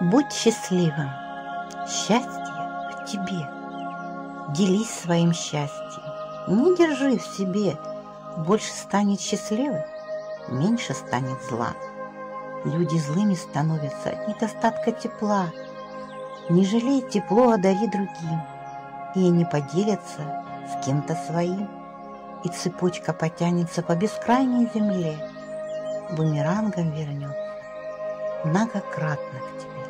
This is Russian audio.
Будь счастливым. Счастье в тебе. Делись своим счастьем. Не держи в себе. Больше станет счастливых, меньше станет зла. Люди злыми становятся от недостатка тепла. Не жалей тепло, а дари другим. И они поделятся с кем-то своим. И цепочка потянется по бескрайней земле. Бумерангом вернется многократно к тебе.